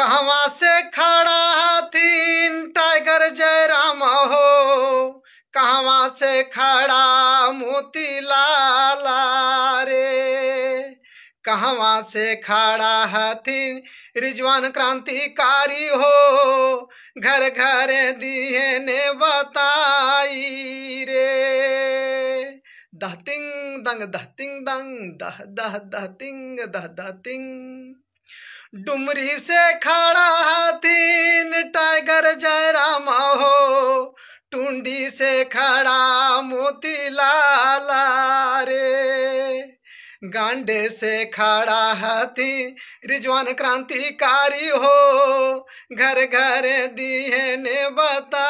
कहवा से खड़ा हथिन टाइगर जयराम हो? कहवा से खड़ा मोती लाला रे? कहवा से खड़ा हथिन रिजवान क्रांतिकारी हो? घर घर दिए ने बताई रे। दहतिंग दंग दहतिंग दंग, दह दह, दहतिंग दह, दहतिंग। डुमरी से खड़ा हाथीन टाइगर जयराम हो। टुंडी से खड़ा मोती लाला रे। गांडे से खड़ा हाथी रिजवान क्रांतिकारी हो। घर घर दिए ने बताई रे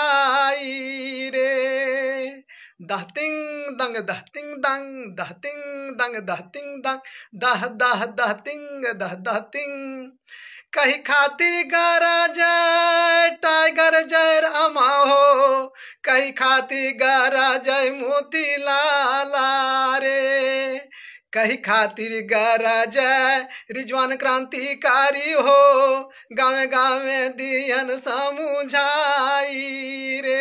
दहतिंग दंग दहतिंग दंग दहतिंग दंग दहतिंग दंग दह दह दहतिंग दह दहतिंग कही खातिर गरज टाइगर जय रामा हो कही खातिर गारा जय मोती लाला रे कही खातिर गारा जय रिजवान क्रांतिकारी हो गाँव गाँव दियन समुझाई रे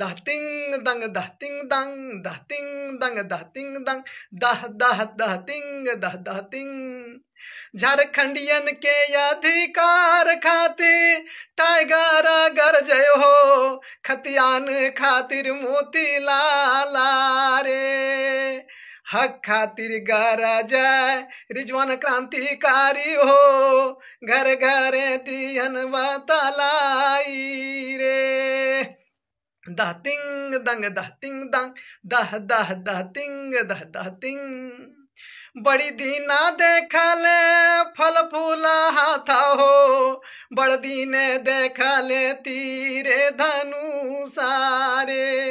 दहतिंग दंग दहतिंग दंग दहतिंग दंग दहतिंग दंग दह दह दहतिंग दह दहतिंग झारखंडियन के अधिकार खातिर टाइगर गरजय हो, खतियान खातिर मोती लाला रे हक खातिर गरज रिजवान क्रांतिकारी हो, घर घर दियन बतलाई रे दहतिंग दंग दह तिंग दंग दह दह दहतिंग दह दह तिंग बड़ी दीना देखले फल फूला हाथ हो। बड़ दिन देखले तीरे धनु सारे।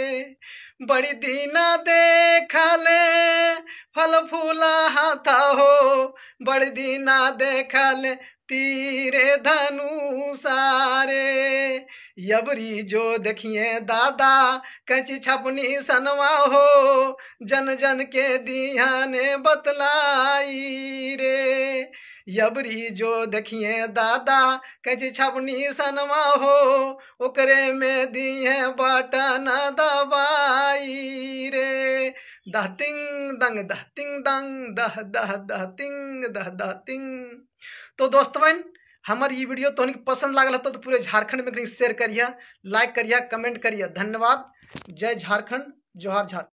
बड़ी दीना देखले फल फूला हाथ हो। बड़ी दीना देखले तीरे धनु सारे। यबरी जो देखिए दादा, कची छपनी सनवा हो, जन जन के दिया ने बतलाई रे। यबरी जो देखिए दादा, कची छपनी सनवा हो, ओकरे में दिए बटन दबाई रे। दहतिंग दंग दहतिंग दंग, दह दह दहतिंग दह दहतिंग तो दोस्तवन हमार ये वीडियो तो पसंद लागल तो पूरे झारखंड में शेयर करिए लाइक करिए कमेंट करिए धन्यवाद। जय झारखंड, जोहार झारखंड